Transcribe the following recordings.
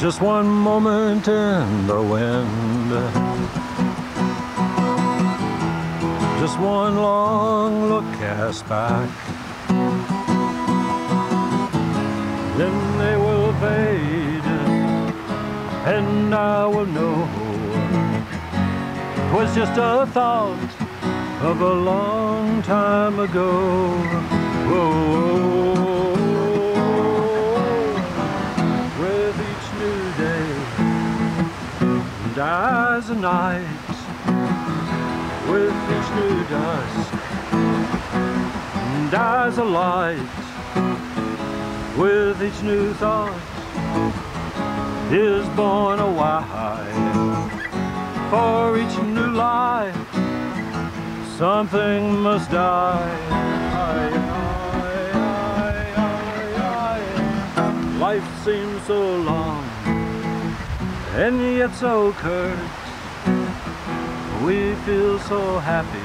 Just one moment in the wind. Just one long look cast back. Then they will fade, and I will know. It was just a thought of a long time ago. Whoa, dies a night. With each new dusk dies a light. With each new thought is born a why. For each new life something must die. Life seems so long and yet so curt. We feel so happy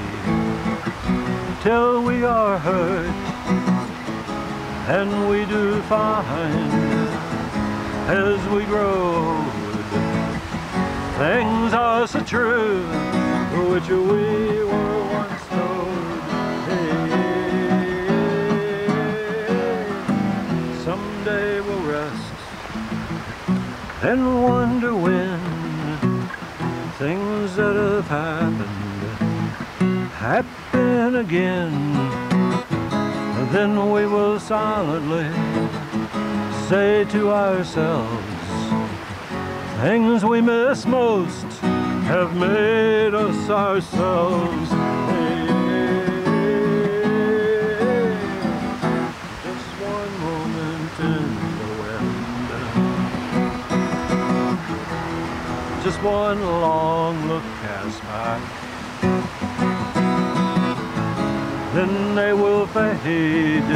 till we are hurt, and we do find as we grow things are so true which we were once told. Hey, someday we'll rest and wonder when things that have happened happen again. And then we will silently say to ourselves, things we miss most have made us ourselves. just one long look cast by. Then they will fade,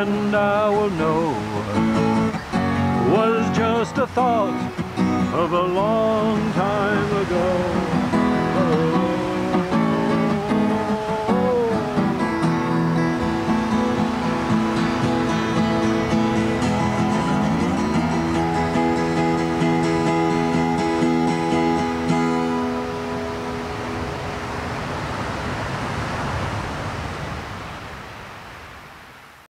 and I will know was just a thought of a long time ago.